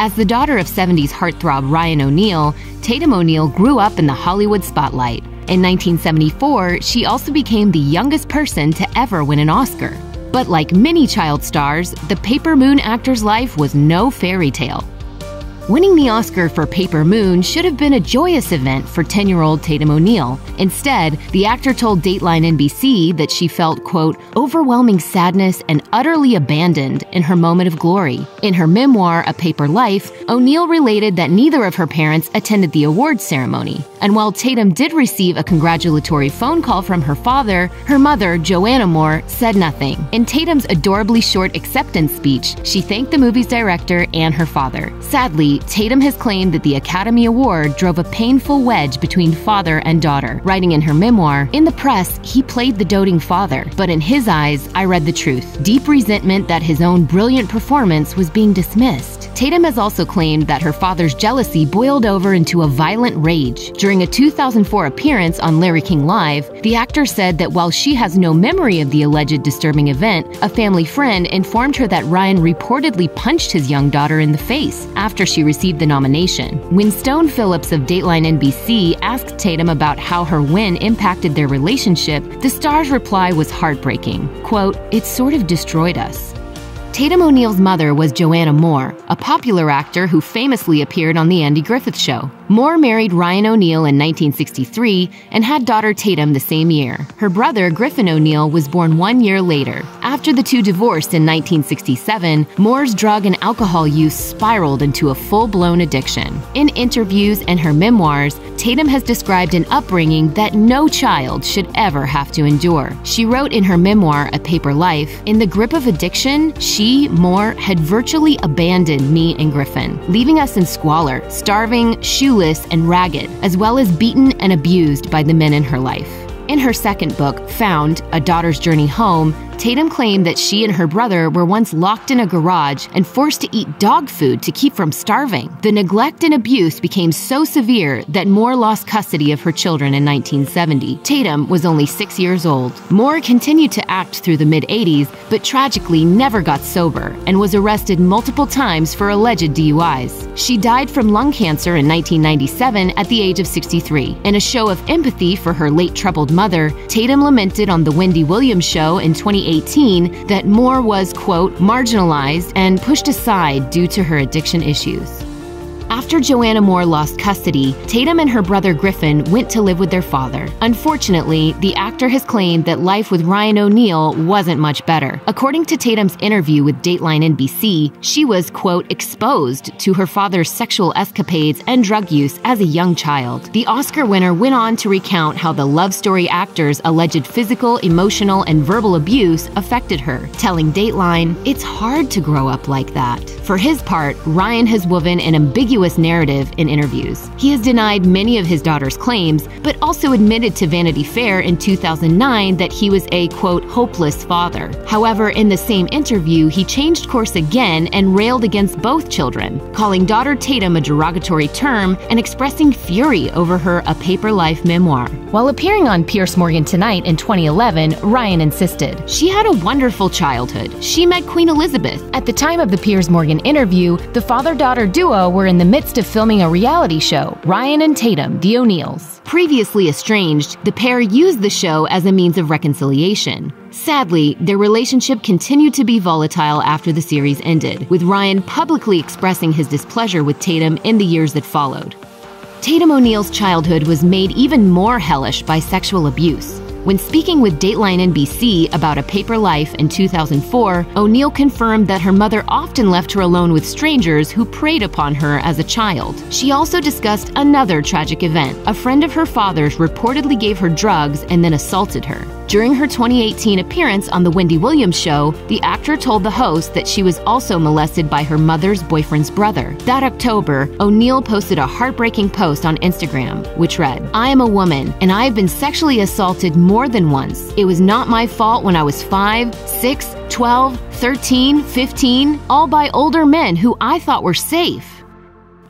As the daughter of 70s heartthrob Ryan O'Neal, Tatum O'Neal grew up in the Hollywood spotlight. In 1974, she also became the youngest person to ever win an Oscar. But like many child stars, the Paper Moon actor's life was no fairy tale. Winning the Oscar for Paper Moon should have been a joyous event for 10 year old Tatum O'Neal. Instead, the actor told Dateline NBC that she felt, quote, overwhelming sadness and utterly abandoned in her moment of glory. In her memoir, A Paper Life, O'Neal related that neither of her parents attended the awards ceremony. And while Tatum did receive a congratulatory phone call from her father, her mother, Joanna Moore, said nothing. In Tatum's adorably short acceptance speech, she thanked the movie's director and her father. Sadly, Tatum has claimed that the Academy Award drove a painful wedge between father and daughter. Writing in her memoir, In the press, he played the doting father, but in his eyes, I read the truth. Deep resentment that his own brilliant performance was being dismissed. Tatum has also claimed that her father's jealousy boiled over into a violent rage. During a 2004 appearance on Larry King Live, the actor said that while she has no memory of the alleged disturbing event, a family friend informed her that Ryan reportedly punched his young daughter in the face after she received the nomination. When Stone Phillips of Dateline NBC asked Tatum about how her win impacted their relationship, the star's reply was heartbreaking. Quote, It sort of destroyed us. Tatum O'Neal's mother was Joanna Moore, a popular actor who famously appeared on The Andy Griffith Show. Moore married Ryan O'Neal in 1963 and had daughter Tatum the same year. Her brother, Griffin O'Neal, was born one year later. After the two divorced in 1967, Moore's drug and alcohol use spiraled into a full blown addiction. In interviews and her memoirs, Tatum has described an upbringing that no child should ever have to endure. She wrote in her memoir, A Paper Life, In the grip of addiction, she, Moore, had virtually abandoned me and Griffin, leaving us in squalor, starving, shoeless, and ragged, as well as beaten and abused by the men in her life. In her second book, Found A Daughter's Journey Home, Tatum claimed that she and her brother were once locked in a garage and forced to eat dog food to keep from starving. The neglect and abuse became so severe that Moore lost custody of her children in 1970. Tatum was only six years old. Moore continued to act through the mid 80s, but tragically never got sober and was arrested multiple times for alleged DUIs. She died from lung cancer in 1997 at the age of 63. In a show of empathy for her late troubled mother, Tatum lamented on The Wendy Williams Show in 2018 2018 that Moore was, quote, marginalized and pushed aside due to her addiction issues. After Joanna Moore lost custody, Tatum and her brother Griffin went to live with their father. Unfortunately, the actor has claimed that life with Ryan O'Neal wasn't much better. According to Tatum's interview with Dateline NBC, she was, quote, exposed to her father's sexual escapades and drug use as a young child. The Oscar winner went on to recount how the love story actor's alleged physical, emotional, and verbal abuse affected her, telling Dateline, It's hard to grow up like that. For his part, Ryan has woven an ambiguous narrative in interviews. He has denied many of his daughter's claims, but also admitted to Vanity Fair in 2009 that he was a, quote, hopeless father. However, in the same interview, he changed course again and railed against both children, calling daughter Tatum a derogatory term and expressing fury over her A Paper Life memoir. While appearing on Piers Morgan Tonight in 2011, Ryan insisted, She had a wonderful childhood. She met Queen Elizabeth. At the time of the Piers Morgan interview, the father daughter duo were in the midst of filming a reality show, Ryan and Tatum, the O'Neals. Previously estranged, the pair used the show as a means of reconciliation. Sadly, their relationship continued to be volatile after the series ended, with Ryan publicly expressing his displeasure with Tatum in the years that followed. Tatum O'Neal's childhood was made even more hellish by sexual abuse. When speaking with Dateline NBC about a paper life in 2004, O'Neal confirmed that her mother often left her alone with strangers who preyed upon her as a child. She also discussed another tragic event. A friend of her father's reportedly gave her drugs and then assaulted her. During her 2018 appearance on The Wendy Williams Show, the actor told the host that she was also molested by her mother's boyfriend's brother. That October, O'Neal posted a heartbreaking post on Instagram, which read, I am a woman, and I have been sexually assaulted more than once. It was not my fault when I was 5, 6, 12, 13, 15, all by older men who I thought were safe.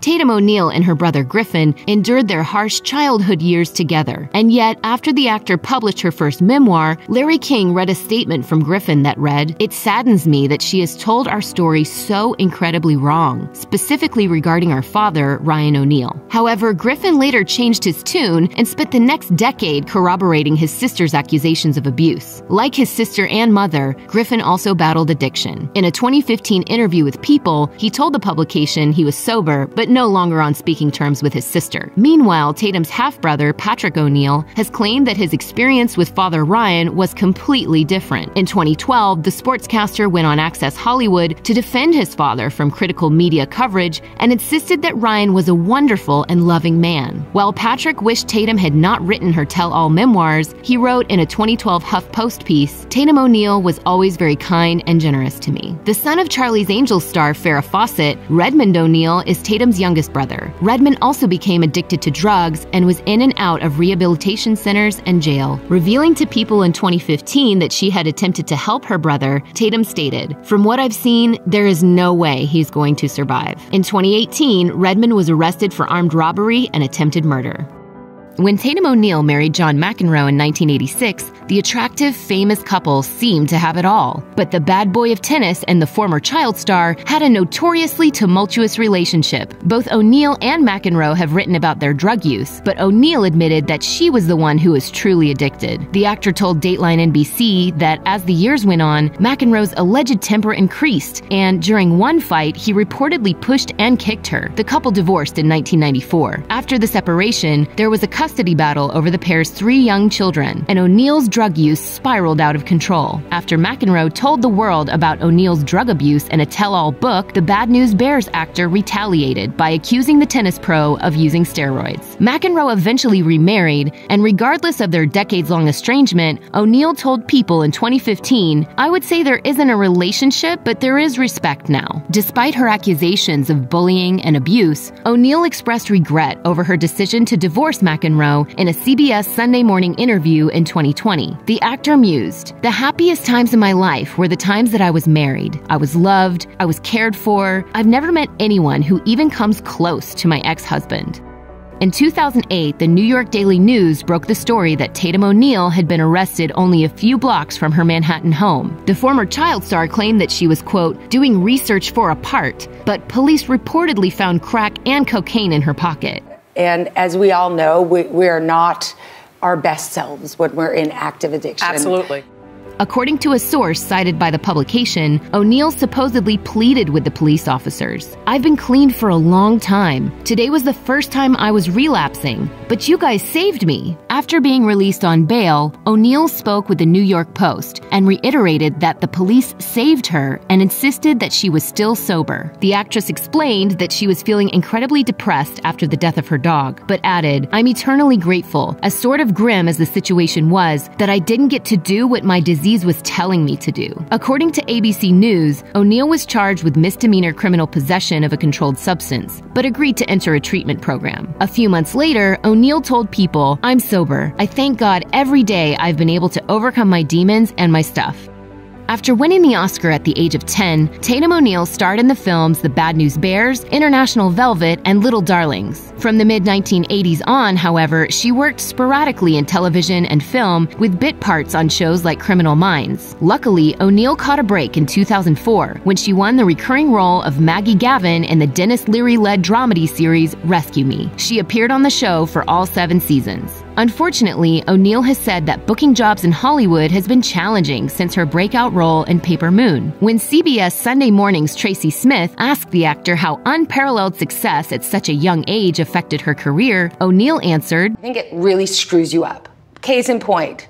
Tatum O'Neal and her brother Griffin endured their harsh childhood years together. And yet, after the actor published her first memoir, Larry King read a statement from Griffin that read, It saddens me that she has told our story so incredibly wrong, specifically regarding our father, Ryan O'Neal. However, Griffin later changed his tune and spent the next decade corroborating his sister's accusations of abuse. Like his sister and mother, Griffin also battled addiction. In a 2015 interview with People, he told the publication he was sober, but no longer on speaking terms with his sister. Meanwhile, Tatum's half brother, Patrick O'Neal, has claimed that his experience with father Ryan was completely different. In 2012, the sportscaster went on Access Hollywood to defend his father from critical media coverage and insisted that Ryan was a wonderful and loving man. While Patrick wished Tatum had not written her tell all memoirs, he wrote in a 2012 HuffPost piece Tatum O'Neal was always very kind and generous to me. The son of Charlie's Angels star Farrah Fawcett, Redmond O'Neal is Tatum's youngest brother. Redmond also became addicted to drugs and was in and out of rehabilitation centers and jail. Revealing to people in 2015 that she had attempted to help her brother, Tatum stated, From what I've seen, there is no way he's going to survive. In 2018, Redmond was arrested for armed robbery and attempted murder. When Tatum O'Neal married John McEnroe in 1986, the attractive, famous couple seemed to have it all. But the bad boy of tennis and the former child star had a notoriously tumultuous relationship. Both O'Neal and McEnroe have written about their drug use, but O'Neal admitted that she was the one who was truly addicted. The actor told Dateline NBC that as the years went on, McEnroe's alleged temper increased, and during one fight, he reportedly pushed and kicked her. The couple divorced in 1994. After the separation, there was a custody battle over the pair's three young children, and O'Neal's drug use spiraled out of control. After McEnroe told the world about O'Neal's drug abuse in a tell all book, the Bad News Bears actor retaliated by accusing the tennis pro of using steroids. McEnroe eventually remarried, and regardless of their decades long estrangement, O'Neal told People in 2015, I would say there isn't a relationship, but there is respect now. Despite her accusations of bullying and abuse, O'Neal expressed regret over her decision to divorce McEnroe McEnroe in a CBS Sunday morning interview in 2020. The actor mused, The happiest times in my life were the times that I was married. I was loved, I was cared for. I've never met anyone who even comes close to my ex husband. In 2008, the New York Daily News broke the story that Tatum O'Neal had been arrested only a few blocks from her Manhattan home. The former child star claimed that she was, quote, doing research for a part, but police reportedly found crack and cocaine in her pocket. And as we all know, we, we are not our best selves when we're in active addiction. Absolutely. According to a source cited by the publication, O'Neal supposedly pleaded with the police officers. I've been clean for a long time. Today was the first time I was relapsing, but you guys saved me. After being released on bail, O'Neal spoke with the New York Post and reiterated that the police saved her and insisted that she was still sober. The actress explained that she was feeling incredibly depressed after the death of her dog, but added, I'm eternally grateful, as sort of grim as the situation was, that I didn't get to do what my disease disease was telling me to do. According to ABC News, O'Neal was charged with misdemeanor criminal possession of a controlled substance, but agreed to enter a treatment program. A few months later, O'Neal told people, I'm sober. I thank God every day I've been able to overcome my demons and my stuff. After winning the Oscar at the age of 10, Tatum O'Neal starred in the films The Bad News Bears, International Velvet, and Little Darlings. From the mid 1980s on, however, she worked sporadically in television and film with bit parts on shows like Criminal Minds. Luckily, O'Neal caught a break in 2004 when she won the recurring role of Maggie Gavin in the Denis Leary led dramedy series Rescue Me. She appeared on the show for all seven seasons. Unfortunately, O'Neal has said that booking jobs in Hollywood has been challenging since her breakout role in Paper Moon. When CBS Sunday Morning's Tracy Smith asked the actor how unparalleled success at such a young age affected her career, O'Neal answered, I think it really screws you up. Case in point,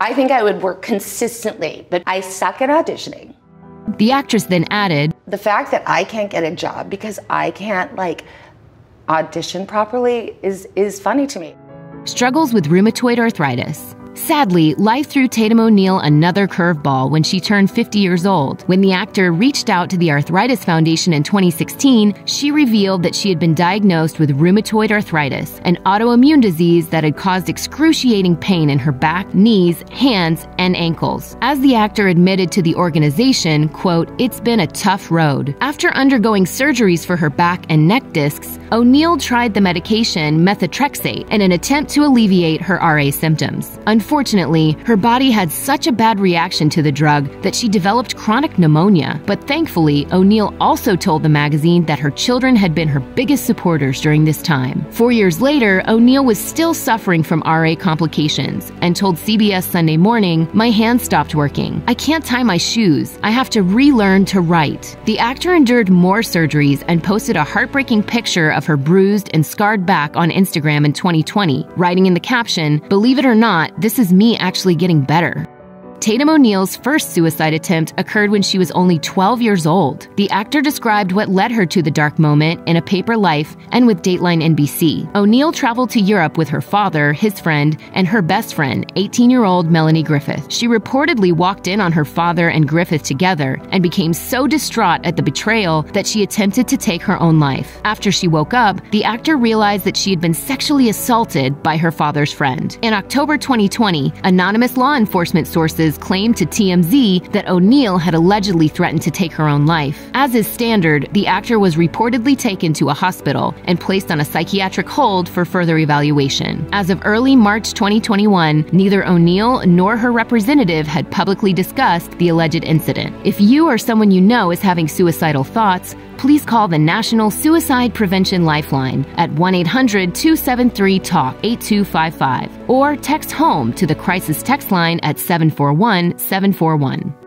I think I would work consistently, but I suck at auditioning. The actress then added, The fact that I can't get a job because I can't, like, audition properly is, is funny to me struggles with rheumatoid arthritis. Sadly, life threw Tatum O'Neal another curveball when she turned 50 years old. When the actor reached out to the Arthritis Foundation in 2016, she revealed that she had been diagnosed with rheumatoid arthritis, an autoimmune disease that had caused excruciating pain in her back, knees, hands, and ankles. As the actor admitted to the organization, quote, "It's been a tough road." After undergoing surgeries for her back and neck discs, O'Neal tried the medication methotrexate in an attempt to alleviate her RA symptoms. Unfortunately, her body had such a bad reaction to the drug that she developed chronic pneumonia. But thankfully, O'Neal also told the magazine that her children had been her biggest supporters during this time. Four years later, O'Neal was still suffering from RA complications and told CBS Sunday Morning, My hand stopped working. I can't tie my shoes. I have to relearn to write. The actor endured more surgeries and posted a heartbreaking picture of her bruised and scarred back on Instagram in 2020, writing in the caption, Believe it or not, this is me actually getting better. Tatum O'Neal's first suicide attempt occurred when she was only 12 years old. The actor described what led her to the dark moment in A Paper Life and with Dateline NBC. O'Neal traveled to Europe with her father, his friend, and her best friend, 18 year old Melanie Griffith. She reportedly walked in on her father and Griffith together and became so distraught at the betrayal that she attempted to take her own life. After she woke up, the actor realized that she had been sexually assaulted by her father's friend. In October 2020, anonymous law enforcement sources claimed to TMZ that O'Neal had allegedly threatened to take her own life. As is standard, the actor was reportedly taken to a hospital and placed on a psychiatric hold for further evaluation. As of early March 2021, neither O'Neal nor her representative had publicly discussed the alleged incident. If you or someone you know is having suicidal thoughts, please call the National Suicide Prevention Lifeline at 1 800 273 TALK 8255 or text HOME to the crisis text line at 741 741.